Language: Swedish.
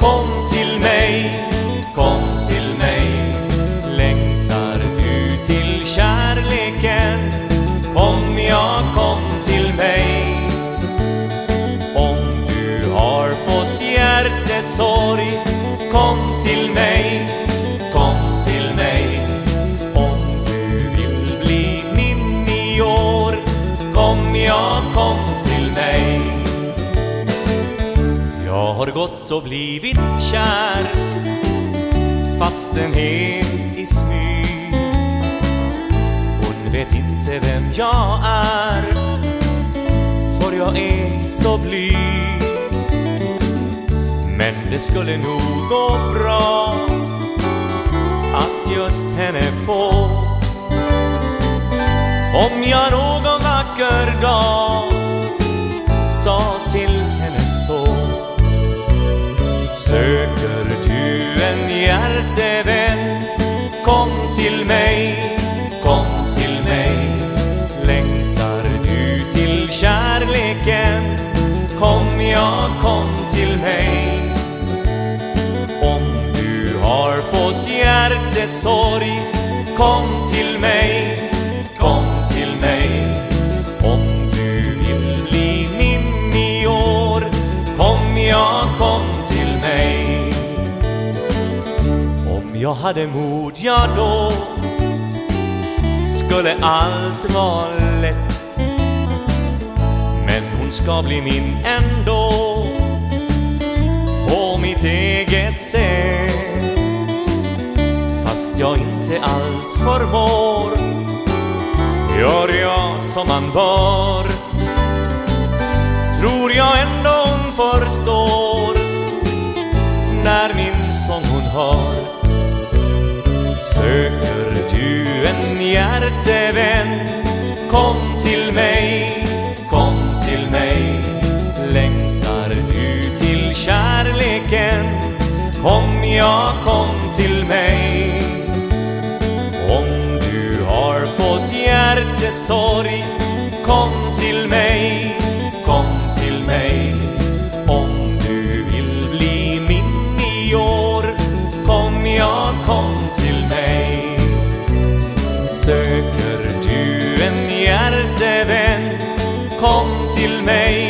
Kom till mig, kom till mig. Längtar du till kärleken? Kom, ja, kom till mig Om du har fått hjärtesorg har gått och blivit kär Fastän helt i smyg. Hon vet inte vem jag är För jag är så blyg Men det skulle nog gå bra Att just henne få. Om jag någon vacker dag hjärtevän Kom till mig, kom till mig. Längtar du till kärleken? Kom, ja, kom till mig. Om du har fått hjärtesorg Kom till mig, kom till mig. Om du vill bli min i år Kom, ja, kom Om jag hade mod, ja då Skulle allt vara lätt. Men hon ska bli min ändå. På mitt eget sätt. Fast jag inte alls förmår Gör jag som man bör. Tror jag ändå hon förstår När min sång hon hör. Hjärte hjärtevän Kom till mig, kom till mig. Längtar du till kärleken. Kom, ja, kom till mig. Om du har fått hjärtesorg Kom Kom